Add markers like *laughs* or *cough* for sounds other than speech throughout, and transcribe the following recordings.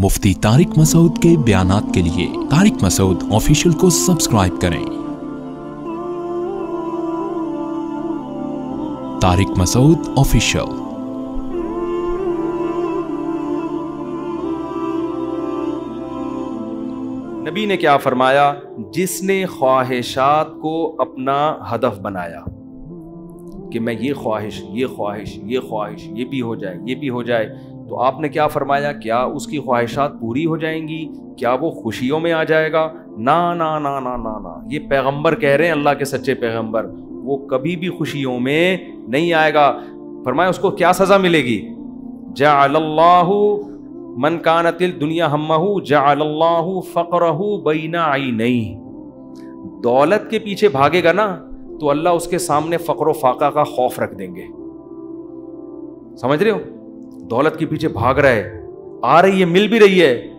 मुफ्ती तारिक मसूद के बयान के लिए तारिक मसूद ऑफिशियल को सब्सक्राइब करें। तारिक मसूद ऑफिशियल। नबी ने क्या फरमाया? जिसने ख्वाहिशात को अपना हदफ बनाया, कि मैं ये ख्वाहिश ये ख्वाहिश ये ख्वाहिश, ये भी हो जाए, ये भी हो जाए तो आपने क्या फरमाया? क्या उसकी ख्वाहिशात पूरी हो जाएँगी? क्या वो खुशियों में आ जाएगा? ना ना ना ना ना ना। ये पैगंबर कह रहे हैं अल्लाह के सच्चे पैगंबर। वो कभी भी खुशियों में नहीं आएगा। फरमाया, उसको क्या सज़ा मिलेगी? जाल्लाहु मन कानतिल दुनिया हमहू जाल्लाहु फ़करहू बैना आई नहीं दौलत के पीछे भागेगा ना तो अल्लाह उसके सामने फ़क्र फाका का खौफ रख देंगे। समझ रहे हो? दौलत के पीछे भाग रहा है। आ रही है, मिल भी रही है।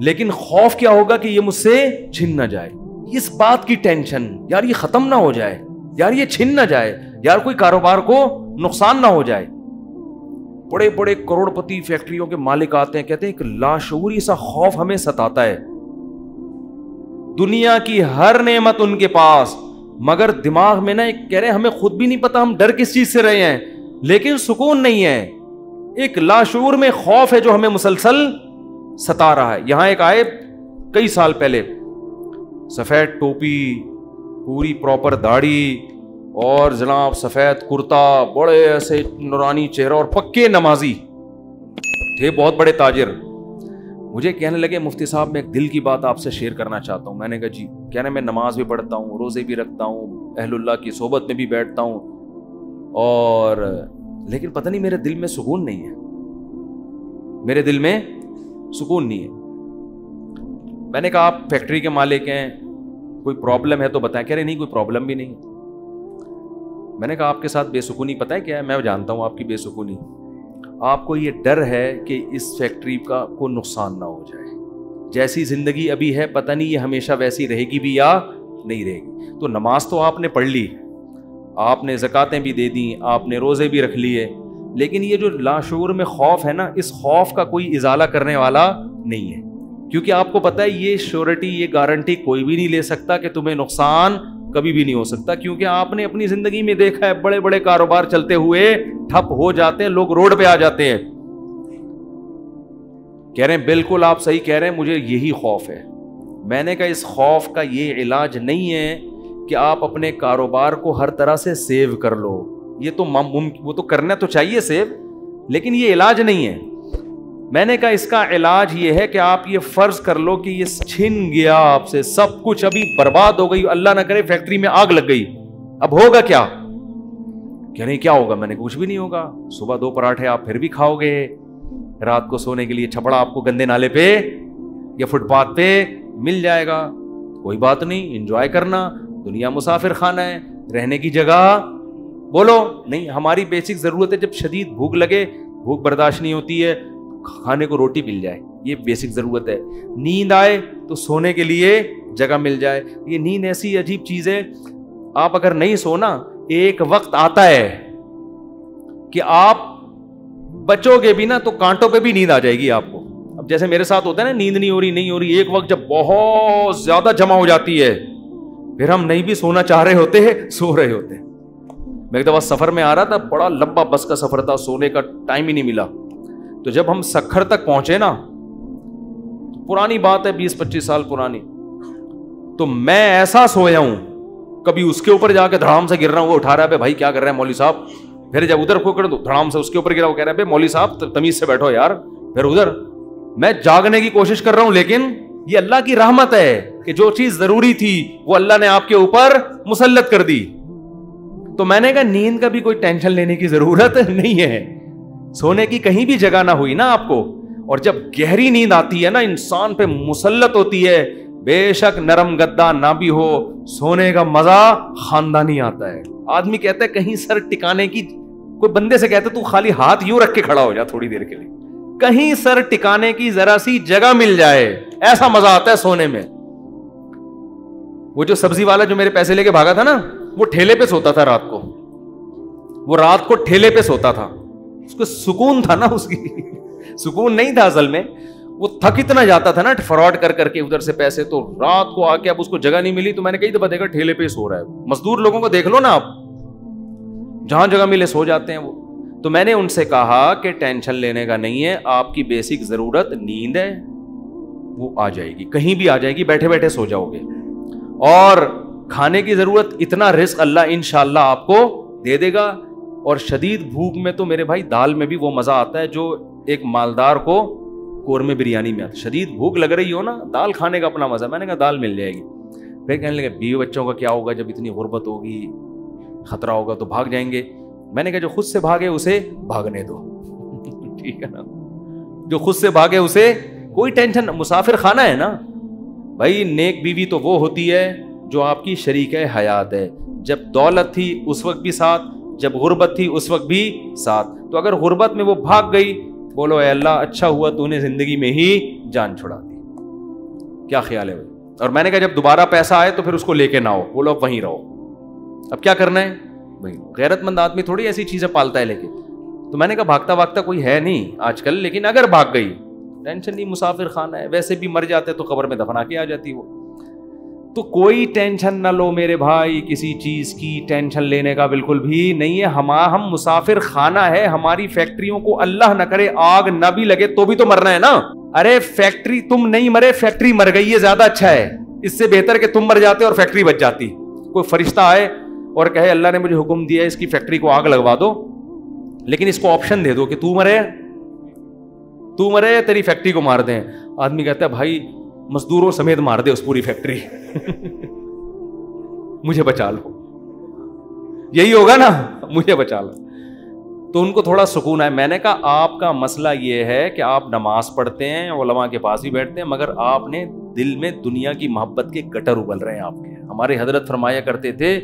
लेकिन खौफ क्या होगा कि ये मुझसे छिन ना जाए? इस बात की टेंशन, यार ये खत्म ना हो जाए। यार ये छिन ना जाए। यार कोई कारोबार को नुकसान ना हो जाए। बड़े बड़े करोड़पति फैक्ट्रियों के मालिक आते हैं, कहते हैं, एक लाशूरी सा खौफ हमें सताता है। दुनिया की हर नेमत उनके पास। मगर दिमाग में ना एक कह रहे हमें खुद भी नहीं पता हम डर किस चीज़ से रहे हैं। लेकिन सुकून नहीं है। एक लाशूर में खौफ है जो हमें मुसलसल सता रहा है। यहाँ एक आए कई साल पहले, सफ़ेद टोपी, पूरी प्रॉपर दाढ़ी और जनाब सफ़ेद कुर्ता, बड़े ऐसे नुरानी चेहरा और पक्के नमाजी थे, बहुत बड़े ताजिर। मुझे कहने लगे, मुफ्ती साहब, मैं एक दिल की बात आपसे शेयर करना चाहता हूँ। मैंने कहा, जी कहने मैं नमाज़ भी पढ़ता हूँ, रोज़े भी रखता हूँ अहलुल्ला की सोबत में भी बैठता हूँ और लेकिन पता नहीं मेरे दिल में सुकून नहीं है। मेरे दिल में सुकून नहीं है। मैंने कहा, आप फैक्ट्री के मालिक हैं, कोई प्रॉब्लम है तो बताएँ। कह रहे, नहीं, कोई प्रॉब्लम भी नहीं मैंने कहा, आपके साथ बेसुकूनी पता है क्या है? मैं जानता हूँ आपकी बेसुकूनी। आपको ये डर है कि इस फैक्ट्री का को नुकसान ना हो जाए। जैसी ज़िंदगी अभी है, पता नहीं ये हमेशा वैसी रहेगी भी या नहीं रहेगी। तो नमाज़ तो आपने पढ़ ली आपने ज़क़ातें भी दे दी, आपने रोज़े भी रख लिए। लेकिन ये जो लाशूर में खौफ है ना, इस खौफ का कोई इजाला करने वाला नहीं है। क्योंकि आपको पता है, ये श्योरिटी, ये गारंटी कोई भी नहीं ले सकता कि तुम्हें नुकसान कभी भी नहीं हो सकता। क्योंकि आपने अपनी ज़िंदगी में देखा है बड़े बड़े कारोबार चलते हुए ठप हो जाते हैं, लोग रोड पे आ जाते हैं। कह रहे हैं, बिल्कुल आप सही कह रहे हैं, मुझे यही खौफ है। मैंने कहा, इस खौफ का ये इलाज नहीं है कि आप अपने कारोबार को हर तरह से सेव कर लो। ये तो वो तो करना तो चाहिए सेव, लेकिन ये इलाज नहीं है। मैंने कहा, इसका इलाज ये है कि आप ये फ़र्ज़ कर लो कि ये छिन गया आपसे, सब कुछ अभी बर्बाद हो गई, अल्लाह ना करे फैक्ट्री में आग लग गई। अब होगा क्या? क्या नहीं क्या होगा? मैंने कुछ भी नहीं होगा। सुबह दो पराठे आप फिर भी खाओगे। रात को सोने के लिए छपड़ा आपको गंदे नाले पे या फुटपाथ पे मिल जाएगा। कोई बात नहीं इंजॉय करना। दुनिया मुसाफिर खाना है, रहने की जगह। बोलो, नहीं, हमारी बेसिक ज़रूरत है, जब शदीद भूख लगे, भूख बर्दाश्त नहीं होती है, खाने को रोटी मिल जाए, ये बेसिक ज़रूरत है। नींद आए तो सोने के लिए जगह मिल जाए। ये नींद ऐसी अजीब चीज़ है, आप अगर नहीं सोना एक वक्त आता है कि आप बचोगे भी ना तो कांटों पे भी नींद आ जाएगी आपको। अब जैसे मेरे साथ होता है ना, नींद नहीं हो रही, नहीं हो रही, एक वक्त जब बहुत ज़्यादा जमा हो जाती है फिर हम नहीं भी सोना चाह रहे होते हैं, सो रहे होते मैं एक दफ़ा सफ़र में आ रहा था, बड़ा लंबा बस का सफ़र था, सोने का टाइम ही नहीं मिला। तो जब हम सखर तक पहुँचे ना तो पुरानी बात है, बीस पच्चीस साल पुरानी। तो मैं ऐसा सोया हूँ, कभी उसके ऊपर जाके धड़ाम से गिर रहा हूँ, वो उठा रहा है भाई, क्या कर रहे हैं मौली साहब? फिर जब उधर को कर दो, धड़ाम से उसके ऊपर गिरा, वो कह रहा है मौली साहब तमीज से बैठो यार, फिर उधर। मैं जागने की कोशिश कर रहा हूँ, लेकिन ये अल्लाह की रहमत है। कि जो चीज़ ज़रूरी थी, वो अल्लाह ने आपके ऊपर मुसल्लत कर दी। तो मैंने कहा, नींद का भी कोई टेंशन लेने की ज़रूरत नहीं है। सोने की कहीं भी जगह ना हुई ना आपको। और जब गहरी नींद आती है ना, इंसान पे मुसलत होती है, बेशक नरम गद्दा ना भी हो, सोने का मज़ा खानदानी आता है। आदमी कहता है, कहीं सर टिकाने की कोई बंदे से कहते तू खाली हाथ यूँ रख के खड़ा हो जा थोड़ी देर के लिए। कहीं सर टिकाने की जरा सी जगह मिल जाए, ऐसा मज़ा आता है सोने में। वो जो सब्ज़ी वाला जो मेरे पैसे लेके भागा था ना, वो ठेले पे सोता था रात को। वो रात को ठेले पे सोता था। उसको सुकून था ना उसकी। *laughs* सुकून नहीं था असल में। वो थक इतना जाता था ना फ्रॉड कर करके उधर से पैसे तो रात को आके अब उसको जगह नहीं मिली तो मैंने कई दफ़ा देखा ठेले पे सो रहा है। मजदूर लोगों को देख लो ना आप। जहाँ जगह मिले सो जाते हैं वो। तो मैंने उनसे कहा कि टेंशन लेने का नहीं है, आपकी बेसिक ज़रूरत नींद है, वो आ जाएगी। कहीं भी आ जाएगी बैठे बैठे सो जाओगे। और खाने की ज़रूरत इतना रिस्क अल्लाह इनशाला आपको दे देगा। और शदीद भूख में तो मेरे भाई दाल में भी वो मज़ा आता है जो एक मालदार को कोरमे बिरयानी में आता शदीद भूख लग रही हो ना, दाल खाने का अपना मज़ा मैंने कहा, दाल मिल जाएगी। फिर कहने लगे, बीवी बच्चों का क्या होगा जब इतनी गुर्बत होगी? खतरा होगा तो भाग जाएँगे। मैंने कहा, जो खुद से भागे उसे भागने दो। *laughs* ठीक है ना? जो खुद से भागे उसे, कोई टेंशन, मुसाफिर खाना है ना भाई, नेक बीवी तो वो होती है जो आपकी शरीक हयात है। जब दौलत थी उस वक्त भी साथ, जब गुर्बत थी उस वक्त भी साथ। तो अगर गुर्बत में वो भाग गई, बोलो अल्लाह अच्छा हुआ तूने ज़िंदगी में ही जान छुड़ा दी। क्या ख्याल है भाई? और मैंने कहा, जब दोबारा पैसा आए तो फिर उसको लेके ना हो बोलो, अब वहीं रहो। अब क्या करना है? भाई, गैरतमंद आदमी थोड़ी ऐसी चीज़ें पालता है लेकिन तो मैंने कहा भागता भागता कोई है नहीं आजकल, लेकिन अगर भाग गई टेंशन नहीं मुसाफिर खाना है। वैसे भी मर जाते तो खबर में दफना के आ जाती वो। तो कोई टेंशन ना लो मेरे भाई, किसी चीज़ की टेंशन लेने का बिल्कुल भी नहीं है। हम हम मुसाफिर खाना है, हमारी फैक्ट्रियों को अल्लाह ना करे, आग ना भी लगे तो भी तो मरना है ना? अरे, फैक्ट्री, तुम नहीं मरे, फैक्ट्री मर गई है ज़्यादा अच्छा है। इससे बेहतर कि तुम मर जाते और फैक्ट्री बच जाती। कोई फरिश्ता आए और कहे, अल्लाह ने मुझे हुक्म दिया इसकी फैक्ट्री को आग लगवा दो, लेकिन इसको ऑप्शन दे दो कि तू मरे तू मरे या तेरी फैक्ट्री को मार दें? आदमी कहता है, भाई, मजदूरों समेत मार दे उस पूरी फैक्ट्री *laughs* मुझे बचा लो। यही होगा ना? मुझे बचा लो। तो उनको थोड़ा सुकून है मैंने कहा, आपका मसला ये है कि आप नमाज़ पढ़ते हैं ओलमा के पास भी बैठते हैं, मगर आपने दिल में दुनिया की मोहब्बत के गटर उबल रहे हैं आपके। हमारे हज़रत फरमाया करते थे,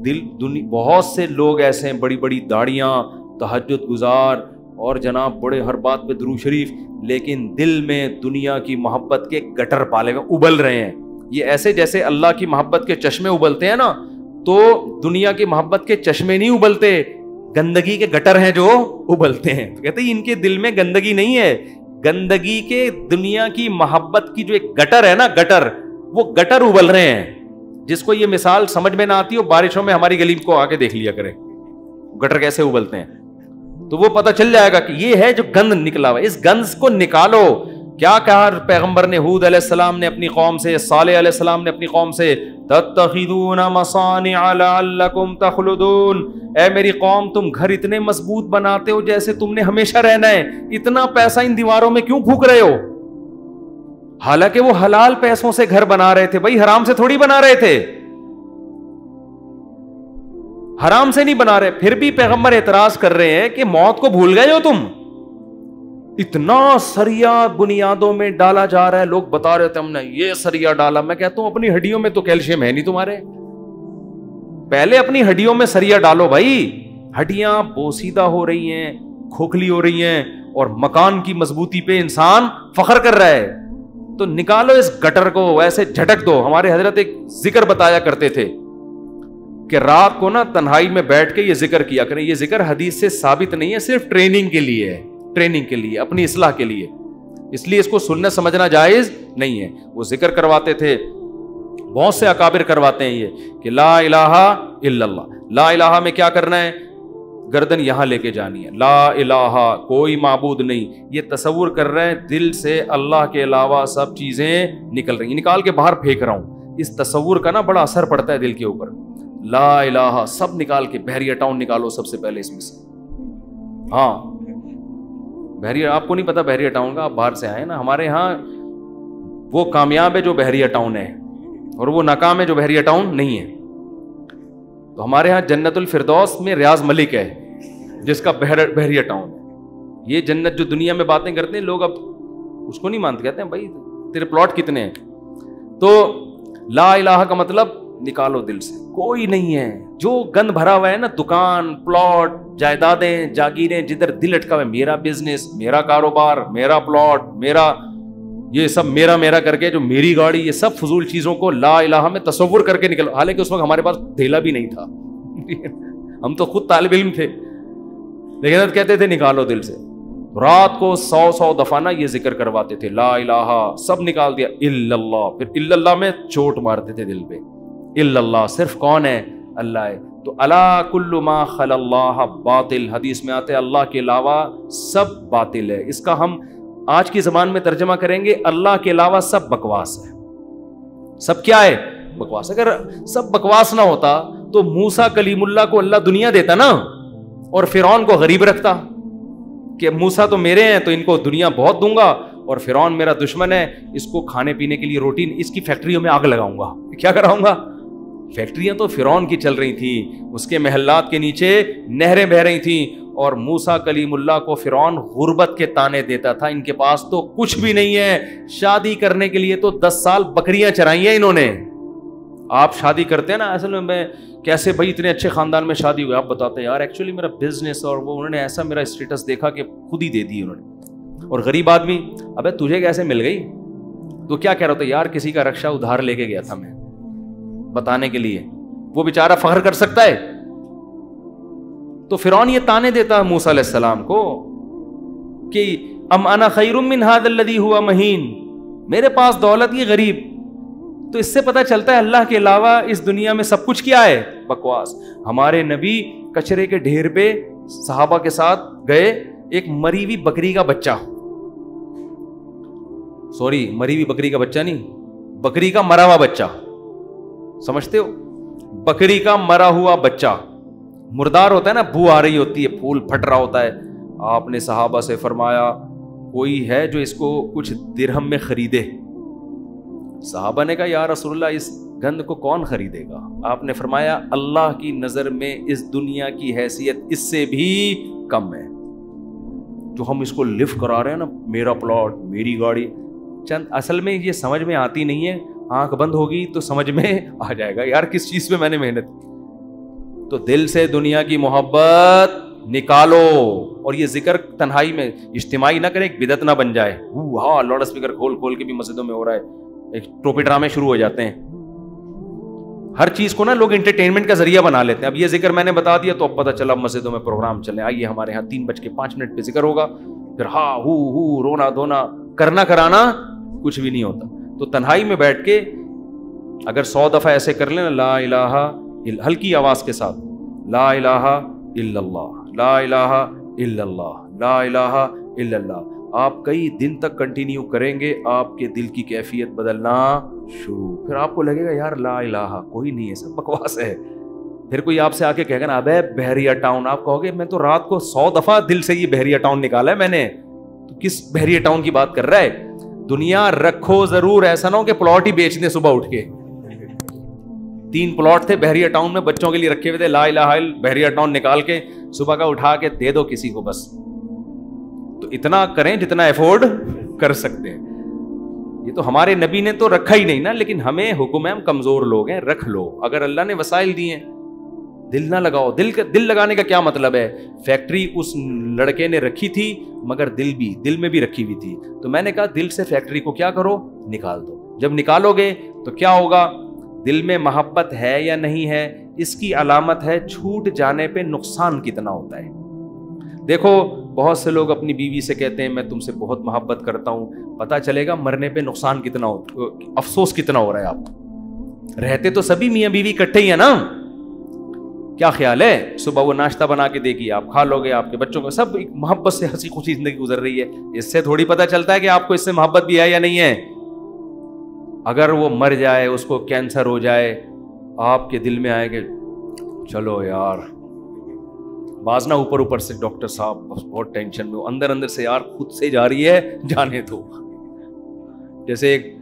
दिल दुनिया बहुत से लोग ऐसे हैं बड़ी बड़ी दाढ़ियाँ तहजद गुजार और जनाब, बड़े हर बात पे दरू शरीफ, लेकिन दिल में दुनिया की मोहब्बत के गटर पाले में उबल रहे हैं। ये ऐसे जैसे अल्लाह की मोहब्बत के चश्मे उबलते हैं ना तो दुनिया की मोहब्बत के चश्मे नहीं उबलते, गंदगी के गटर हैं जो उबलते हैं। तो कहते हैं, इनके दिल में गंदगी नहीं है। गंदगी के दुनिया की मोहब्बत की जो एक गटर है ना, गटर, वो गटर उबल रहे हैं। जिसको ये मिसाल समझ में ना आती हो, बारिशों में हमारी गली को आके देख लिया करें। गटर कैसे उबलते हैं? तो वो पता चल जाएगा कि ये है जो गंद निकला हुआ इस गंद को निकालो। क्या कहा पैगंबर ने? हूद सलाम ने अपनी कौम से, साले सलाम ने अपनी कौम से तखलुदून। ए मेरी कौम, तुम घर इतने मज़बूत बनाते हो जैसे तुमने हमेशा रहना है। इतना पैसा इन दीवारों में क्यों फूक रहे हो? हालाँकि वो हलाल पैसों से घर बना रहे थे, भाई हराम से थोड़ी बना रहे थे। हराम से नहीं बना रहे, फिर भी पैगंबर एतराज़ कर रहे हैं कि मौत को भूल गए हो तुम। इतना सरिया बुनियादों में डाला जा रहा है, लोग बता रहे थे हमने ये सरिया डाला। मैं कहता हूँ, अपनी हड्डियों में तो कैल्शियम है नहीं तुम्हारे। पहले अपनी हड्डियों में सरिया डालो भाई। हड्डियाँ बोसीदा हो रही हैं, खोखली हो रही हैं, और मकान की मजबूती पे इंसान फखर कर रहा है। तो निकालो इस गटर को वैसे झटक दो। हमारे हज़रत एक ज़िक्र बताया करते थे। कि रात को ना तन्हाई में बैठ के ये ज़िक्र किया करें। ये ज़िक्र हदीस से साबित नहीं है, सिर्फ़ ट्रेनिंग के लिए है, ट्रेनिंग के लिए, अपनी इसलाह के लिए। इसलिए इसको सुनना समझना जायज़ नहीं है। वो ज़िक्र करवाते थे, बहुत से अकाबिर करवाते हैं ये, कि ला इलाहा इल्लल्लाह। ला इलाहा में क्या करना है? गर्दन यहाँ लेके जानी है। ला इलाहा, कोई माबूद नहीं। ये तस्वुर कर रहे हैं, दिल से अल्लाह के अलावा सब चीज़ें निकल रही निकाल के बाहर फेंक रहा हूँ। इस तस्वुर का ना बड़ा असर पड़ता है दिल के ऊपर। ला इलाहा, सब निकाल के, बहरिया टाउन निकालो सबसे पहले इसमें से। हाँ। बहरिया, आपको नहीं पता बहरिया टाउन का, आप बाहर से आए ना, हमारे यहाँ वो कामयाब है जो बहरिया टाउन है, और वो नाकाम है जो बहरिया टाउन नहीं है। तो हमारे यहाँ जन्नतुल फिरदौस में रियाज मलिक है, जिसका बहर, बहरिया टाउन है। ये जन्नत जो दुनिया में बातें करते हैं, लोग अब उसको नहीं मानते, कहते हैं, भाई, तेरे प्लॉट कितने हैं? तो ला इलाहा का मतलब निकालो दिल से। कोई नहीं है। जो गंद भरा हुआ है ना, दुकान प्लॉट जायदादें, जागीरें, जिधर दिल अटका हुआ है मेरा बिज़नेस मेरा कारोबार, मेरा प्लॉट मेरा ये सब, मेरा मेरा करके जो मेरी गाड़ी, ये सब फजूल चीज़ों को ला इलाहा में तस्वुर करके निकलो। हालाँकि उस वक्त हमारे पास धेला भी नहीं था। *laughs* हम तो खुद तालब इल्म थे। लेकिन कहते थे, निकालो दिल से। रात को सौ सौ दफ़ा ना ये ज़िक्र करवाते थे, ला इलाहा, सब निकाल दिया, इल्लल्लाह। फिर इल्लल्लाह में चोट मारते थे दिल पे। इल्लल्लाह, सिर्फ़ कौन है? अल्लाह है। तो अला कुल्लु मा खल्लाह बातिल। हदीस में आते अल्लाह के अलावा सब बातिल है। इसका हम आज की जबान में तर्जमा करेंगे, अल्लाह के अलावा सब बकवास है। सब क्या है? बकवास। अगर सब बकवास ना होता तो मूसा कलीमुल्ला को अल्लाह दुनिया देता ना, और फिर को गरीब रखता। कि मूसा तो मेरे हैं तो इनको दुनिया बहुत दूँगा, और फिर मेरा दुश्मन है, इसको खाने पीने के लिए रोटी, इसकी फैक्ट्रियों में आग लगाऊँगा। क्या कराऊँगा? फैक्ट्रियाँ तो फिर की चल रही थी, उसके महल्लात के नीचे नहरें बह रही थी, और मूसा कलीमुल्ला को फिर गुर्बत के ताने देता था, इनके पास तो कुछ भी नहीं है, शादी करने के लिए तो दस साल बकरियाँ चराई हैं इन्होंने। आप शादी करते हैं ना, असल में मैं कैसे भाई इतने अच्छे खानदान में शादी हुई, आप बताते हैं, यार एक्चुअली मेरा बिज़नेस और वो, उन्होंने ऐसा मेरा स्टेटस देखा कि खुद ही दे दी उन्होंने। और गरीब आदमी, अबे तुझे कैसे मिल गई? तो क्या कह रहा था, यार, किसी का रक्षा उधार लेके गया था मैं। बताने के लिए। वो बेचारा फखर कर सकता है। तो फिर ये ताने देता है मूसा सलाम को कि, अम अना खैरुम मिन हादल्लदी हुआ महीन। मेरे पास दौलत ये गरीब। तो इससे पता चलता है अल्लाह के अलावा इस दुनिया में सब कुछ क्या है? बकवास। हमारे नबी कचरे के ढेर पे सहाबा के साथ गए, एक मरी हुई बकरी का बच्चा। सॉरी मरी हुई बकरी का बच्चा नहीं, बकरी का मरा हुआ बच्चा। समझते हो? बकरी का मरा हुआ बच्चा। मुर्दार होता है ना बू आ रही होती है, फूल फट रहा होता है। आपने सहाबा से फरमाया, कोई है जो इसको कुछ दिरहम में खरीदे? साहबा ने कहा, या रसोल्ला इस गंद को कौन खरीदेगा? आपने फरमाया, अल्लाह की नज़र में इस दुनिया की हैसियत इससे भी कम है। जो हम इसको लिफ्ट करा रहे हैं ना, मेरा प्लॉट, मेरी गाड़ी, चंद, असल में ये समझ में आती नहीं है आँख बंद होगी तो समझ में आ जाएगा, यार किस चीज़ पे मैंने मेहनत की? तो दिल से दुनिया की मोहब्बत निकालो और ये ज़िक्र तन्हाई में इज्तिमाई ना करें, एक बिदत ना बन जाए। हाँ लाउड स्पीकर खोल खोल के भी मस्जिदों में हो रहा है। एक टोपी ड्रामे शुरू हो जाते हैं। हर चीज़ को ना लोग इंटरटेनमेंट का ज़रिया बना लेते हैं। अब ये ज़िक्र मैंने बता दिया तो अब पता चला मस्जिदों में प्रोग्राम चले आइए हमारे यहाँ तीन बज के पाँच मिनट पे ज़िक्र होगा। फिर हा, हु हु, रोना धोना, करना, कराना कुछ भी नहीं होता। तो तन्हाई में बैठ के अगर सौ दफ़ा ऐसे कर लेना ला इलाहा हल्की आवाज़ के साथ, ला इलाहा इल्लल्लाह, ला इलाहा इल्लल्लाह, ला इलाहा इल्लल्लाह। आप कई दिन तक कंटिन्यू करेंगे, आपके दिल की कैफियत बदलना शुरू। फिर आपको लगेगा, यार, ला इलाहा, कोई नहीं है, सब बकवास है। फिर कोई आपसे आके कहेगा ना, अबे, बहरिया टाउन। आप कहोगे, मैं तो रात को सौ दफ़ा दिल से ये बहरिया टाउन निकाला है मैंने। तो किस बहरिया टाउन की बात कर रहा है? दुनिया रखो ज़रूर, ऐसा ना हो कि प्लॉट ही बेच दे सुबह उठ के। तीन प्लॉट थे बहरिया टाउन में, बच्चों के लिए रखे हुए थे, ला इलाहा बहरिया टाउन निकाल के, सुबह का उठा के दे दो किसी को बस। तो इतना करें जितना अफोर्ड कर सकते हैं। ये तो हमारे नबी ने तो रखा ही नहीं ना, लेकिन हमें हुक्म है, हम कमज़ोर लोग हैं, रख लो। अगर अल्लाह ने वसाइल दिए हैं दिल ना लगाओ। दिल का दिल लगाने का क्या मतलब है? फैक्ट्री उस लड़के ने रखी थी, मगर दिल भी दिल में भी रखी हुई थी। तो मैंने कहा, दिल से फैक्ट्री को क्या करो? निकाल दो। जब निकालोगे तो क्या होगा? दिल में मोहब्बत है या नहीं है? इसकी अलामत है, छूट जाने पे नुकसान कितना होता है? देखो, बहुत से लोग अपनी बीवी से कहते हैं, मैं तुमसे बहुत मोहब्बत करता हूँ। पता चलेगा, मरने पे नुकसान कितना हो अफसोस कितना हो रहा है आपको। रहते तो सभी मियाँ बीवी इकट्ठे ही है ना? क्या ख्याल है? सुबह वो नाश्ता बना के देगी, आप खा लोगे, आपके बच्चों को सब एक मोहब्बत से हँसी खुशी ज़िंदगी गुजर रही है। इससे थोड़ी पता चलता है कि आपको इससे मोहब्बत भी है या नहीं है। अगर वो मर जाए, उसको कैंसर हो जाए, आपके दिल में आएँगे, चलो यार, बाजना ऊपर ऊपर से डॉक्टर साहब बहुत टेंशन में अंदर अंदर से यार खुद से जा रही है, जाने दो। जैसे एक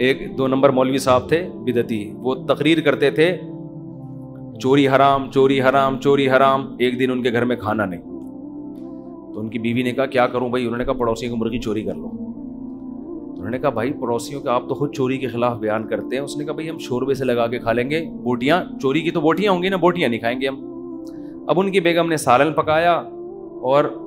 एक, दो नंबर मौलवी साहब थे बिदती वो तकरीर करते थे चोरी हराम चोरी हराम चोरी हराम, एक दिन उनके घर में खाना नहीं। तो उनकी बीवी ने कहा, क्या करूँ भाई? उन्होंने कहा, पड़ोसियों की मुर्गी चोरी कर लो। तो उन्होंने कहा, भाई, पड़ोसियों के आप तो खुद चोरी के खिलाफ बयान करते हैं। उसने कहा, भाई, हम शोरबे से लगा के खा लेंगे। बोटियाँ, चोरी की तो बोटियाँ होंगी ना, बोटियाँ नहीं खाएँगे हम। अब उनकी बेगम ने सालन पकाया और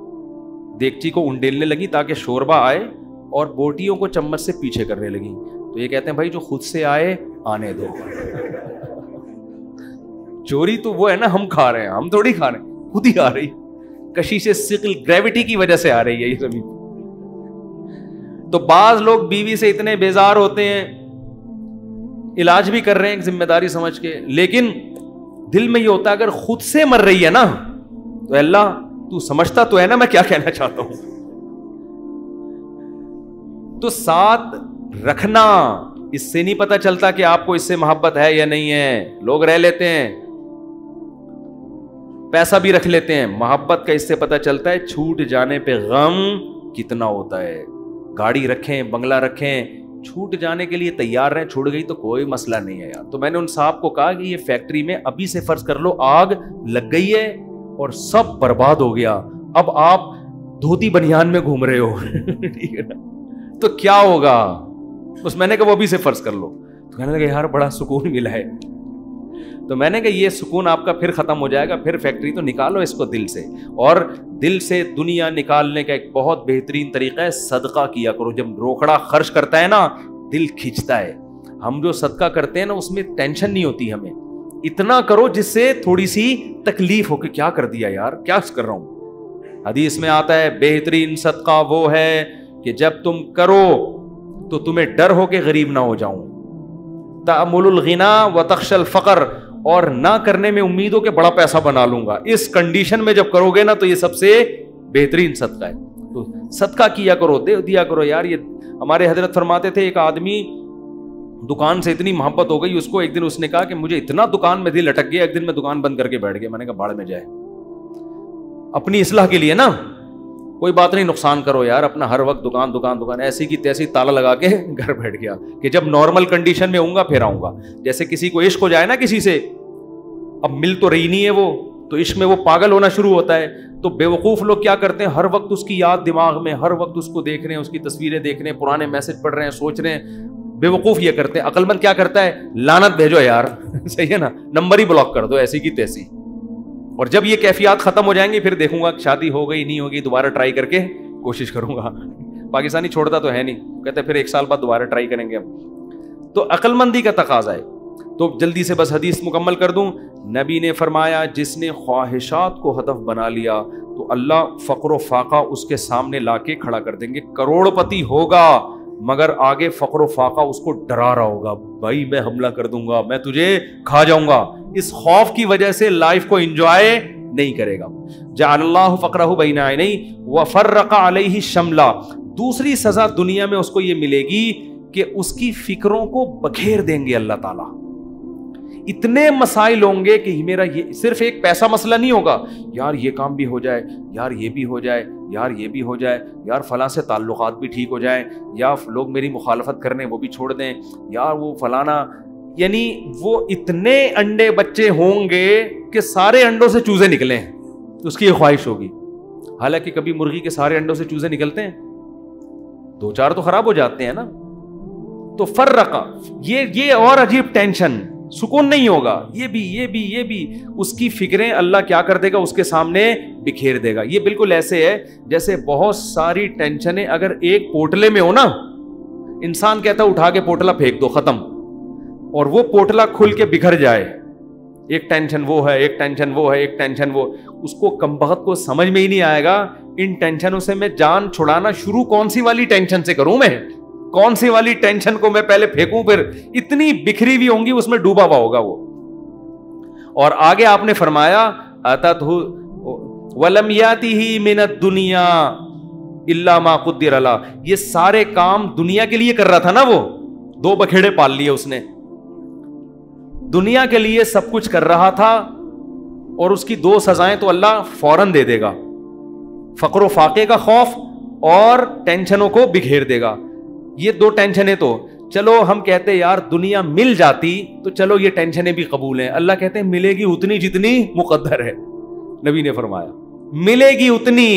देगची को उंडेलने लगी ताकि शोरबा आए और बोटियों को चम्मच से पीछे करने लगी। तो ये कहते हैं, भाई, जो खुद से आए, आने दो। चोरी तो वो है ना, हम खा रहे हैं, हम थोड़ी खा रहे हैं। खुद ही आ रही कशिश सिकल ग्रेविटी की वजह से आ रही है ये ज़मीन। तो बाज लोग बीवी से इतने बेजार होते हैं, इलाज भी कर रहे हैं ज़िम्मेदारी समझ के। लेकिन दिल में ये होता है, अगर खुद से मर रही है ना तो अल्लाह, तू समझता तो है ना मैं क्या कहना चाहता हूँ। तो साथ रखना, इससे नहीं पता चलता कि आपको इससे मोहब्बत है या नहीं है। लोग रह लेते हैं पैसा भी रख लेते हैं। मोहब्बत का इससे पता चलता है, छूट जाने पे गम कितना होता है। गाड़ी रखें, बंगला रखें, छूट जाने के लिए तैयार रहें, छूट गई तो कोई मसला नहीं है यार। तो मैंने उन साहब को कहा कि ये फैक्ट्री में अभी से फ़र्ज़ कर लो, आग लग गई है और सब बर्बाद हो गया। अब आप धोती बनियान में घूम रहे हो। *laughs* ठीक है ना? तो क्या होगा? उस मैंने कहा वो अभी से फ़र्ज़ कर लो। तो कहने लगे, यार, बड़ा सुकून मिला है। तो मैंने कहा, ये सुकून आपका फिर ख़त्म हो जाएगा, फिर फैक्ट्री तो निकालो इसको दिल से। और दिल से दुनिया निकालने का एक बहुत बेहतरीन तरीका है, सदका किया करो। जब रोकड़ा खर्च करता है ना, दिल खींचता है। हम जो सदका करते हैं ना, उसमें टेंशन नहीं होती हमें। इतना करो जिससे थोड़ी सी तकलीफ़ हो कि क्या कर दिया यार, क्या कर रहा हूँ? हदीस में आता है, बेहतरीन सदका वो है कि जब तुम करो तो तुम्हें डर हो के गरीब ना हो जाऊँ। तमुल गिना व तख्शल फ़कर। और ना करने में उम्मीद हो कि बड़ा पैसा बना लूँगा। इस कंडीशन में जब करोगे ना तो ये सबसे बेहतरीन सदका है। तो सदका किया करो, दे दिया करो यार, ये हमारे हज़रत फरमाते थे, एक आदमी दुकान से इतनी मोहब्बत हो गई, उसको एक दिन उसने कहा कि मुझे इतना दुकान में दिल अटक गया, एक दिन मैं दुकान बंद करके बैठ गया। मैंने कहा, बाढ़ में जाए। अपनी इसलाह के लिए ना, कोई बात नहीं, नुकसान करो यार, अपना हर वक्त दुकान दुकान दुकान, ऐसी की तैसी ताला लगा के *laughs* घर बैठ गया। कि जब नॉर्मल कंडीशन में होऊँगा, फिर आऊँगा। जैसे किसी को इश्क हो जाए ना, किसी से अब मिल तो रही नहीं है वो तो इश्क में वो पागल होना शुरू होता है। तो बेवकूफ़ लोग क्या करते हैं? हर वक्त उसकी याद दिमाग में, हर वक्त उसको देख रहे हैं, उसकी तस्वीरें देख रहे हैं, पुराने मैसेज पढ़ रहे हैं, सोच रहे हैं। बेवकूफ़ ये करते हैं। अकलमंद क्या करता है? लानत भेजो यार। *laughs* सही है ना? नंबर ही ब्लॉक कर दो, ऐसी की तैसी। और जब ये कैफियत खत्म हो जाएँगी, फिर देखूँगा शादी हो गई, नहीं होगी, दोबारा ट्राई करके कोशिश करूँगा। *laughs* पाकिस्तानी छोड़ता तो है नहीं। कहते फिर एक साल बाद दोबारा ट्राई करेंगे हम। तो अकलमंदी का तकाजा है। तो जल्दी से बस हदीस मुकम्मल कर दूँ। नबी ने फरमाया, जिसने ख्वाहिशात को हदफ बना लिया तो अल्लाह फ़क्र फाका उसके सामने लाके खड़ा कर देंगे। करोड़पति होगा, मगर आगे फ़क्र फाका उसको डरा रहा होगा। भाई, मैं हमला कर दूँगा, मैं तुझे खा जाऊँगा। इस खौफ की वजह से लाइफ को इंजॉय नहीं करेगा। जाल्लाह फ़करहु बैना नहीं व फर्रका अलैहि शमला। दूसरी सजा दुनिया में उसको ये मिलेगी कि उसकी फिक्रों को बखेर देंगे अल्लाह ताला। इतने मसाइल होंगे कि मेरा ये सिर्फ़ एक पैसा मसला नहीं होगा। यार ये काम भी हो जाए, यार ये भी हो जाए, यार ये भी हो जाए, यार फलां से ताल्लुकात भी ठीक हो जाए, या लोग मेरी मुखालफत करने वो भी छोड़ दें, यार वो फलाना। यानी वो इतने अंडे बच्चे होंगे कि सारे अंडों से चूजे निकले उसकी ये ख्वाहिश होगी। हालाँकि कभी मुर्गी के सारे अंडों से चूजे निकलते हैं। दो चार तो खराब हो जाते हैं ना। तो फर्रका, ये ये और अजीब टेंशन। सुकून नहीं होगा। ये भी ये भी ये भी। उसकी फिक्रें अल्लाह क्या कर देगा, उसके सामने बिखेर देगा। ये बिल्कुल ऐसे है, जैसे बहुत सारी टेंशनें अगर एक पोटले में हो ना, इंसान कहता उठा के पोटला फेंक दो, खत्म। और वो पोटला खुल के बिखर जाए, एक टेंशन वो है, एक टेंशन वो है, एक टेंशन वो। उसको कम वक्त को समझ में ही नहीं आएगा, इन टेंशनों से मैं जान छुड़ाना शुरू कौन सी वाली टेंशन से करूँ मैं? कौन सी वाली टेंशन को मैं पहले फेंकूं, फिर इतनी बिखरी हुई होंगी, उसमें डूबा हुआ होगा वो। और आगे आपने फरमाया अतत वलमियाती ही मिनत दुनिया इल्ला माकुद्दिर अला। ये सारे काम दुनिया के लिए कर रहा था ना वो? दो बखेड़े पाल लिए उसने। दुनिया के लिए सब कुछ कर रहा था और उसकी दो सजाएँ तो अल्लाह फ़ौरन दे देगा। फकरो फाके का खौफ और टेंशनों को बिखेर देगा। ये दो टेंशनें तो। चलो, हम कहते यार, दुनिया मिल जाती तो चलो, ये टेंशनें भी कबूल हैं। अल्लाह कहते हैं, मिलेगी उतनी जितनी मुकद्दर है। नबी ने फरमाया, मिलेगी उतनी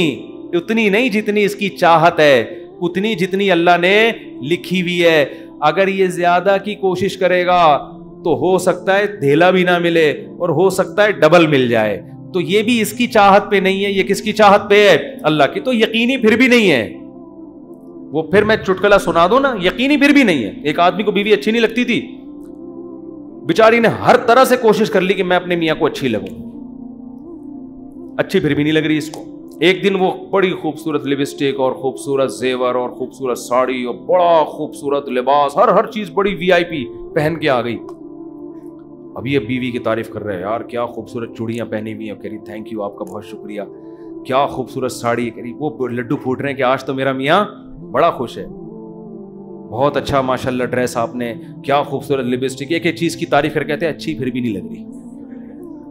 उतनी नहीं जितनी इसकी चाहत है, उतनी जितनी अल्लाह ने लिखी हुई है। अगर ये ज़्यादा की कोशिश करेगा तो हो सकता है धेला भी ना मिले और हो सकता है डबल मिल जाए। तो ये भी इसकी चाहत पे नहीं है, ये किसकी चाहत पे है? अल्लाह की। तो यकीनी फिर भी नहीं है। वो फिर मैं चुटकला सुना दो ना, यकीनी फिर भी नहीं है। एक आदमी को बीवी अच्छी नहीं लगती थी। बिचारी ने हर तरह से कोशिश कर ली कि मैं अपने मियाँ को अच्छी लगूं। अच्छी फिर भी नहीं लग रही इसको। एक दिन वो बड़ी खूबसूरत लिपस्टिक और खूबसूरत जेवर और खूबसूरत साड़ी और बड़ा खूबसूरत लिबास, हर हर चीज़ बड़ी वीआईपी पहन के आ गई। अभी ये बीवी की तारीफ़ कर रहे हैं, यार, क्या खूबसूरत चूड़ियाँ पहनी हुई कह रही थैंक यू आपका बहुत शुक्रिया। क्या खूबसूरत साड़ी कह रही, वो लड्डू फूट रहे हैं कि आज तो मेरा मियाँ बड़ा खुश है। बहुत अच्छा माशाल्लाह ड्रेस आपने, क्या खूबसूरत लिपस्टिक एक एक चीज़ की तारीफ़ कर कहते हैं, अच्छी फिर भी नहीं लग रही।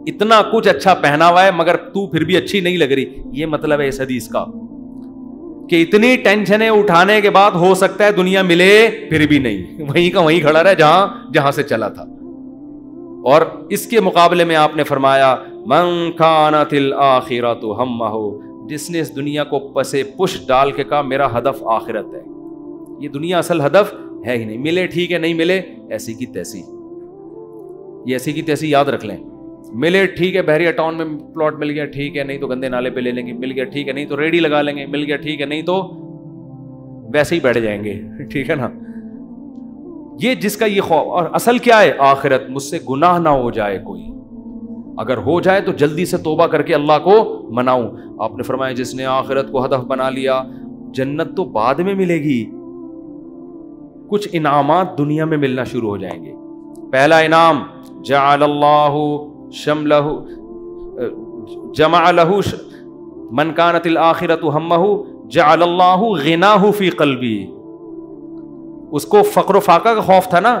इतना कुछ अच्छा पहना हुआ है, मगर तू फिर भी अच्छी नहीं लग रही। ये मतलब है इस हदीस का, कि इतनी टेंशन उठाने के बाद हो सकता है दुनिया मिले, फिर भी नहीं। वहीं का वहीं खड़ा रहे, जहाँ जहाँ से चला था। और इसके मुकाबले में आपने फरमाया, मन खाना तिल आखिरा तो हम हो जिसने इस दुनिया को पसे पुश डाल के कहा, मेरा हदफ आखिरत है। ये दुनिया असल हदफ है ही नहीं। मिले ठीक है, नहीं मिले, ऐसी की तैसी। ये ऐसी की तैसी याद रख लें। मिले ठीक है, बहरिया टाउन में प्लॉट मिल गया, ठीक है, नहीं तो गंदे नाले पे ले लेंगे, मिल गया, ठीक है, नहीं तो रेडी लगा लेंगे, मिल गया, ठीक है, नहीं तो वैसे ही बैठ जाएँगे, *laughs* ठीक है ना? ये जिसका ये खौफ, और असल क्या है? आखिरत, मुझसे गुनाह ना हो जाए कोई। अगर हो जाए तो जल्दी से तोबा करके अल्लाह को मनाऊं। आपने फरमाया, जिसने आखिरत को हदफ बना लिया, जन्नत तो बाद में मिलेगी। कुछ इनामात दुनिया में मिलना शुरू हो जाएँगे। पहला इनाम जाल्लाहु शमलहु जमालहु मनकानतिल आखिरत हमहु जाल्लाहु गिनाहु फ़ी कल्बी। उसको फ़क्र फाका का खौफ था ना?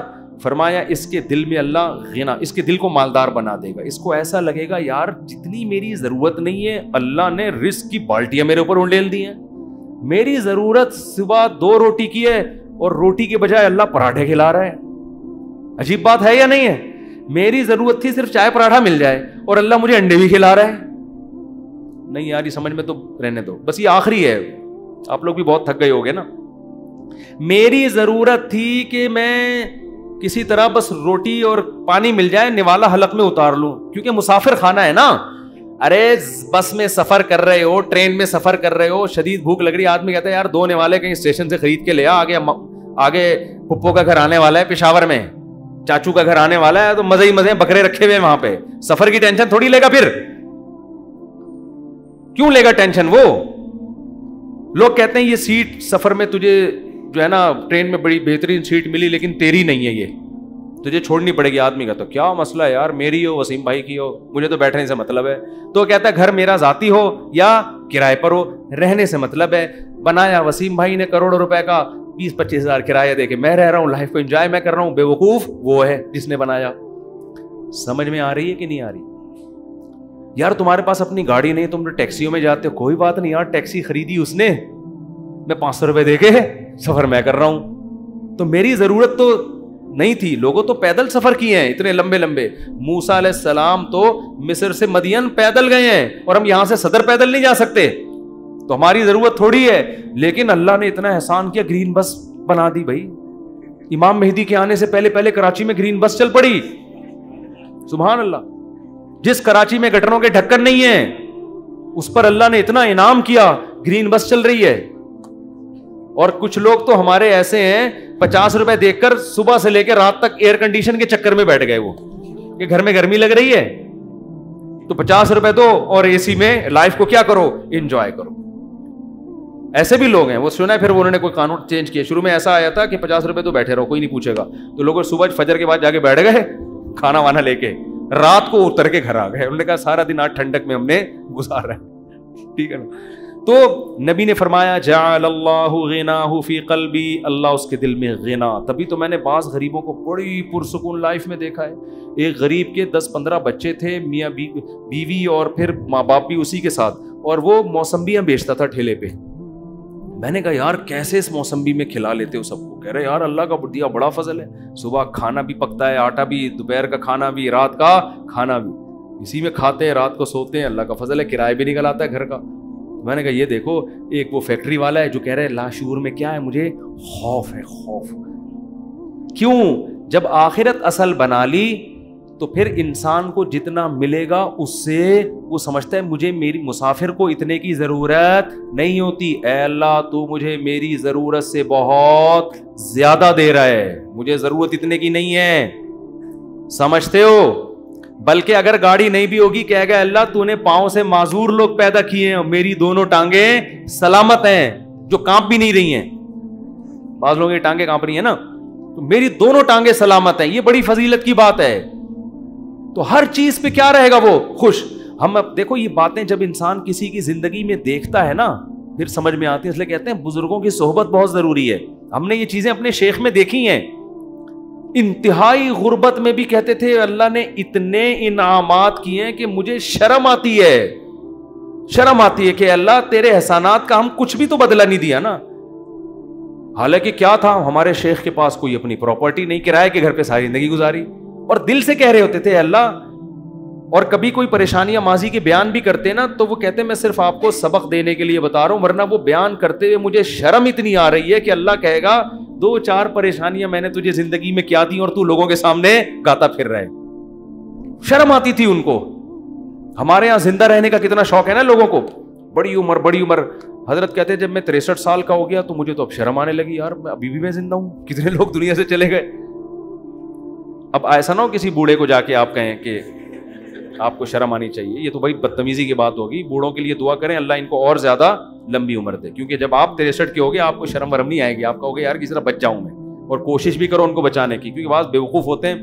फरमाया, इसके दिल में अल्लाह गिना, इसके दिल को मालदार बना देगा। इसको ऐसा लगेगा, यार, जितनी मेरी ज़रूरत नहीं है, अल्लाह ने रिस्क की बाल्टियाँ मेरे ऊपर उंडेल दी हैं। मेरी ज़रूरत सुबह दो रोटी की है और रोटी के बजाय अल्लाह पराठे खिला रहा है। अजीब बात है या नहीं है? मेरी ज़रूरत थी सिर्फ़ चाय पराठा मिल जाए और अल्लाह मुझे अंडे भी खिला रहा है। नहीं यार, ये समझ में तो रहने दो। बस ये आखिरी है। आप लोग भी बहुत थक गए होगे ना। मेरी ज़रूरत थी कि मैं किसी तरह बस रोटी और पानी मिल जाए, निवाला हलक में उतार लूँ। क्योंकि मुसाफिर खाना है ना। अरे, बस में सफ़र कर रहे हो, ट्रेन में सफ़र कर रहे हो, शदीद भूख लग रही आदमी कहता है, यार, दो निवाले कहीं स्टेशन से खरीद के ले आगे आगे पुप्पो का घर आने वाला है, पिशावर में। चाचू का घर आने वाला है तो मज़े ही मज़े बकरे रखे हुए वहाँ पे। सफ़र की टेंशन थोड़ी लेगा फिर। क्यों लेगा टेंशन वो? लोग कहते हैं, ये सीट सफ़र में तुझे जो है ना ट्रेन में बड़ी बेहतरीन सीट मिली, लेकिन तेरी नहीं है ये। तुझे छोड़नी पड़ेगी आदमी का। तो क्या मसला है यार? मेरी हो, वसीम भाई की हो। मुझे तो बैठने से मतलब है। तो कहता है, घर मेरा जाती हो या किराए पर हो? रहने से मतलब है। बनाया वसीम भाई ने करोड़ों रुपए का बीस पच्चीस हज़ार किराया देके। मैं रह रहा हूँ लाइफ को एंजॉय मैं कर रहा हूँ। बेवकूफ़ वो है जिसने बनाया। समझ में आ रही है कि नहीं आ रही? यार, तुम्हारे पास अपनी गाड़ी नहीं, तुम तो टैक्सियों में जाते हो। कोई बात नहीं यार टैक्सी खरीदी उसने। मैं पाँच सौ रुपए देके सफ़र मैं कर रहा हूँ। तो मेरी ज़रूरत तो नहीं थी। लोगों तो पैदल सफ़र किए हैं, इतने लंबे लंबे मूसा सलाम तो मिस्र से मदियन पैदल गए हैं और हम यहाँ से सदर पैदल नहीं जा सकते। तो हमारी ज़रूरत थोड़ी है, लेकिन अल्लाह ने इतना एहसान किया, ग्रीन बस बना दी भाई। इमाम मेहदी के आने से पहले पहले कराची में ग्रीन बस चल पड़ी। सुबहान अल्लाह जिस कराची में गटरों के ढक्कन नहीं है, उस पर अल्लाह ने इतना इनाम किया, ग्रीन बस चल रही है। और कुछ लोग तो हमारे ऐसे हैं, पचास रुपए देखकर सुबह से लेकर रात तक एयर कंडीशन के चक्कर में बैठ गए वो, कि घर में गर्मी लग रही है। तो पचास रुपए दो और एसी में लाइफ को क्या करो? एंजॉय करो। ऐसे भी लोग हैं, वो सुना है, फिर उन्होंने कोई कानून चेंज किया। शुरू में ऐसा आया था कि पचास रुपए तो बैठे रहो, कोई नहीं पूछेगा। तो लोग सुबह फजर के बाद जाके बैठ गए, खाना वाना लेके। रात को उतर के घर आ गए। उन्होंने कहा, सारा दिन आज ठंडक में हमने गुजारा है। ठीक है ना? तो नबी ने फरमाया जाफी कलबी अल्लाह उसके दिल में गना। तभी तो मैंने बास गरीबों को बड़ी पुरसकून लाइफ में देखा है। एक गरीब के दस पंद्रह बच्चे थे मियाँ बी, बीवी और फिर माँ बाप भी उसी के साथ और वो मौसम्बियाँ बेचता था ठेले पे। मैंने कहा यार कैसे इस मौसम्बी में खिला लेते हो सबको? कह रहे यार अल्लाह का दिया बड़ा फजल है। सुबह खाना भी पकता है आटा भी दोपहर का खाना भी रात का खाना भी। इसी में खाते हैं रात को सोते हैं अल्लाह का फजल है किराया भी निकल आता है घर का। मैंने कहा, ये देखो, एक वो फैक्ट्री वाला है जो कह रहे हैं, लाशूर में क्या है, मुझे खौफ है, खौफ। क्यों? जब आखिरत असल बना ली तो फिर इंसान को जितना मिलेगा, उससे वो समझता है, मुझे मेरी मुसाफिर को इतने की ज़रूरत नहीं होती। अल्लाह, तू मुझे मेरी ज़रूरत से बहुत ज़्यादा दे रहा है। मुझे ज़रूरत इतने की नहीं है। समझते हो? बल्कि अगर गाड़ी नहीं भी होगी, कहेगा, अल्लाह, तूने पाँव से माजूर लोग पैदा किए हैं मेरी दोनों टांगे सलामत हैं, जो काँप भी नहीं रही हैं। बाज लोगों की टांगे काँप रही है ना? तो मेरी दोनों टांगे सलामत हैं, ये बड़ी फजीलत की बात है। तो हर चीज़ पे क्या रहेगा वो? खुश। हम अब, देखो, ये बातें जब इंसान किसी की ज़िंदगी में देखता है ना, फिर समझ में आती है। इसलिए कहते हैं, बुज़ुर्गों की सोहबत बहुत ज़रूरी है। हमने ये चीज़ें अपने शेख में देखी हैं। इंतहाई गुर्बत में भी कहते थे, अल्लाह ने इतने इनामात किए कि मुझे शर्म आती है। शर्म आती है कि अल्लाह, तेरे एहसानात का हम कुछ भी तो बदला नहीं दिया ना। हालाँकि क्या था, हमारे शेख के पास कोई अपनी प्रॉपर्टी नहीं, किराए के घर पे सारी ज़िंदगी गुजारी। और दिल से कह रहे होते थे, अल्लाह और कभी कोई परेशानियाँ माजी के बयान भी करते ना तो वो कहते मैं सिर्फ़ आपको सबक देने के लिए बता रहा हूँ, वरना वो बयान करते हुए मुझे शर्म इतनी आ रही है कि अल्लाह कहेगा, दो चार परेशानियाँ मैंने तुझे ज़िंदगी में क्या दी और तू लोगों के सामने गाता फिर रहे शर्म आती थी उनको। हमारे यहाँ ज़िंदा रहने का कितना शौक है ना लोगों को। बड़ी उम्र बड़ी उम्र। हज़रत कहते जब मैं तिरसठ साल का हो गया तो मुझे तो अब शर्म आने लगी, यार, मैं अभी भी मैं ज़िंदा हूँ। कितने लोग दुनिया से चले गए? अब ऐसा ना हो किसी बूढ़े को जाके आप कहें कि आपको शर्म आनी चाहिए। ये तो भाई बदतमीजी की बात होगी। बूढ़ों के लिए दुआ करें, अल्लाह इनको और ज़्यादा लंबी उम्र दे। क्योंकि जब आप तिरसठ के हो गए आपको शर्म वरम नहीं आएगी। आप कहोगे, यार, किसी तरह बच जाऊँ मैं। और कोशिश भी करो उनको बचाने की, क्योंकि बाद बेवकूफ़ होते हैं।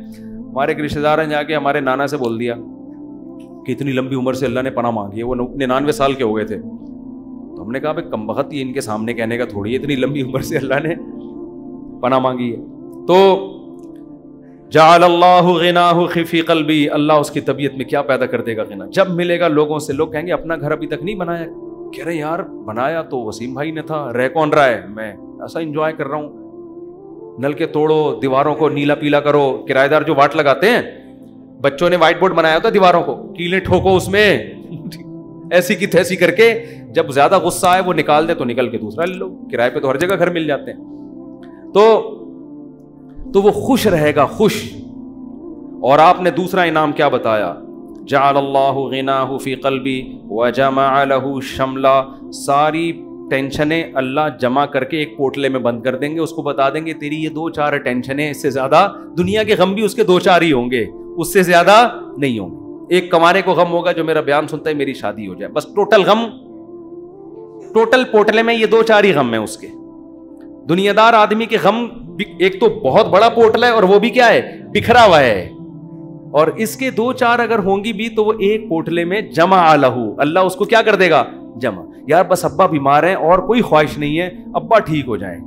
हमारे एक रिश्तेदार हैं जाके हमारे नाना से बोल दिया कि इतनी लंबी उम्र से अल्लाह ने पना मांगी है। वो निन्यानवे साल के हो गए थे। तो हमने कहा, भाई, कम वक्त ही इनके सामने कहने का थोड़ी इतनी लंबी उम्र से अल्लाह ने पना मांगी है। तो जाफ़ी कलबी। अल्लाह उसकी तबीयत में क्या पैदा कर देगा गना। जब मिलेगा लोगों से, लोग कहेंगे, अपना घर अभी तक नहीं बनाया। कह रहे, यार, बनाया तो वसीम भाई ने था। रह कौन रहा है? मैं ऐसा इंजॉय कर रहा हूँ। नल के तोड़ो, दीवारों को नीला पीला करो। किराएदार जो वाट लगाते हैं, बच्चों ने व्हाइट बोर्ड बनाया था दीवारों को। कीले ठोको उसमें। *laughs* ऐसी की तैसी करके, जब ज़्यादा गुस्सा आए, वो निकाल दे तो निकल के दूसरा ले लो। किराए पे तो हर जगह घर मिल जाते हैं। तो तो वो खुश रहेगा, खुश। और आपने दूसरा इनाम क्या बताया? जाफ़ी कलबी व जमालहू शमला। सारी टेंशनें अल्लाह जमा करके एक पोटले में बंद कर देंगे, उसको बता देंगे, तेरी ये दो चार टेंशनें, इससे ज़्यादा दुनिया के गम भी उसके दो चार ही होंगे, उससे ज़्यादा नहीं होंगे। एक कमारे को गम होगा जो मेरा बयान सुनता है, मेरी शादी हो जाए। बस टोटल गम, टोटल पोटले में ये दो चार ही गम है उसके। दुनियादार आदमी के गम एक तो बहुत बड़ा पोर्टल है और वो भी क्या है? बिखरा हुआ है। और इसके दो चार अगर होंगी भी तो वो एक पोटले में जमा आलहू। अल्लाह उसको क्या कर देगा? जमा। यार बस अब्बा बीमार हैं और कोई ख्वाहिश नहीं है, अब्बा ठीक हो जाए।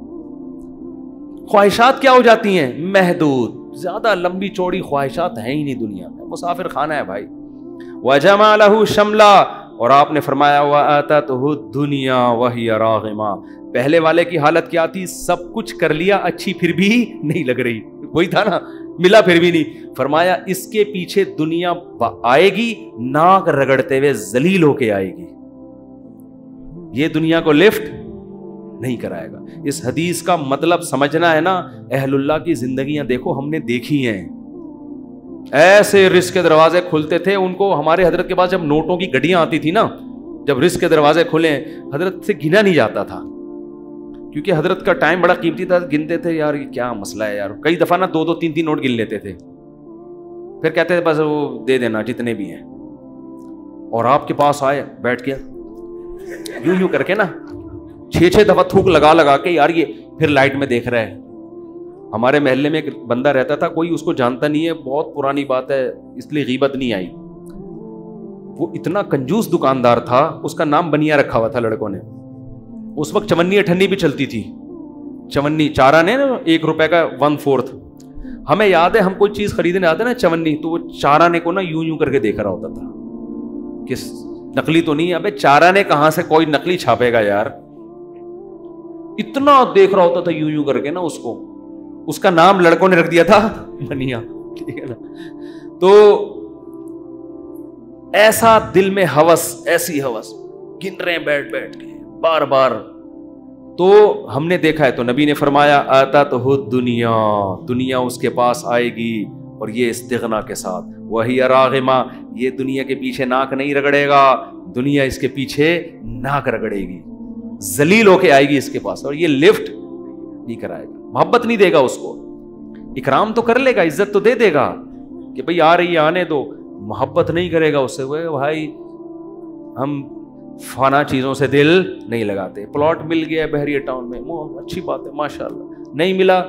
ख्वाहिशात क्या हो जाती हैं? महदूद। ज़्यादा लंबी चौड़ी ख्वाहिशात है ही नहीं दुनिया में। मुसाफिर खाना है भाई। वजमा लहू शमला। और आपने फरमाया हुआ आता तो दुनिया वही रागिमा। पहले वाले की हालत क्या थी? सब कुछ कर लिया, अच्छी फिर भी नहीं लग रही। वही था ना? मिला फिर भी नहीं। फरमाया, इसके पीछे दुनिया आएगी, नाक रगड़ते हुए जलील होके आएगी। ये दुनिया को लिफ्ट नहीं कराएगा। इस हदीस का मतलब समझना है ना अहलुल्ला की जिंदगियाँ देखो, हमने देखी हैं। ऐसे रिस्क के दरवाजे खुलते थे, उनको हमारे हज़रत के पास जब नोटों की गड्डियाँ आती थी ना, जब रिस्क के दरवाजे खुले, हज़रत से गिना नहीं जाता था। क्योंकि हज़रत का टाइम बड़ा कीमती था, गिनते थे, यार ये क्या मसला है यार? कई दफ़ा ना दो दो तीन तीन नोट गिन लेते थे। फिर कहते थे, बस वो दे देना, जितने भी हैं। और आपके पास आए, बैठ के यूँ यूँ करके ना छः छः दफ़ा थूक लगा लगा के, यार ये फिर लाइट में देख रहा है। हमारे महल्ले में एक बंदा रहता था, कोई उसको जानता नहीं है, बहुत पुरानी बात है, इसलिए गीबत नहीं आई। वो इतना कंजूस दुकानदार था, उसका नाम बनिया रखा हुआ था लड़कों ने। उस वक्त चवन्नी अठन्नी भी चलती थी। चवन्नी, चारा ने ना एक रुपए का वन फोर्थ हमें याद है, हम कोई चीज़ खरीदने आते ना चवन्नी तो वो चारा ने को ना यूँ यूँ करके देख रहा होता था। किस नकली तो नहीं, अबे चारा ने कहाँ से कोई नकली छापेगा यार? इतना देख रहा होता था यूँ यूँ करके ना उसको। उसका नाम लड़कों ने रख दिया था। *laughs* मनिया, ठीक है ना? तो ऐसा दिल में हवस, ऐसी हवस, गिन रहे बैठ बैठ के। बार बार तो हमने देखा है तो नबी ने फरमाया आता तो हो दुनिया दुनिया उसके पास आएगी और ये इस्तना के साथ। वही अरागमा, ये दुनिया के पीछे नाक नहीं रगड़ेगा, दुनिया इसके पीछे नाक रगड़ेगी। जलील होके आएगी इसके पास और ये लिफ्ट नहीं कराएगा। मोहब्बत नहीं देगा उसको। इकराम तो कर लेगा, इज़्ज़त तो दे देगा कि भाई आ रही है, आने दो। मोहब्बत नहीं करेगा उससे वो भाई, हम फाना चीज़ों से दिल नहीं लगाते। प्लॉट मिल गया बहरिया टाउन में। वो अच्छी बात है, माशाल्लाह। नहीं मिला,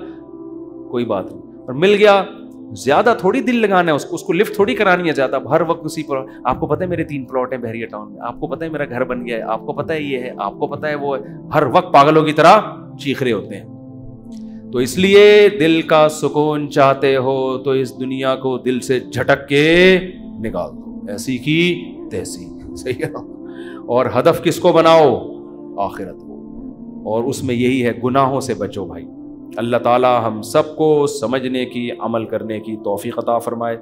कोई बात नहीं। और मिल गया, ज़्यादा थोड़ी दिल लगाना है उसको उसको लिफ्ट थोड़ी करानी है ज़्यादा। हर वक्त उसी पर आपको पता है मेरे तीन प्लॉट हैं बहरिया टाउन में। आपको पता है मेरा घर बन गया है, आपको पता है ये है, आपको पता है वो है। हर वक्त पागलों की तरह चीख रहे होते हैं। तो इसलिए दिल का सुकून चाहते हो तो इस दुनिया को दिल से झटक के निकाल दो। ऐसी की तैसी। सही है। और हदफ किसको बनाओ? आखिरत को। और उसमें यही है, गुनाहों से बचो भाई। अल्लाह ताला हम सबको समझने की, अमल करने की तोफ़ी अता फ़रमाए।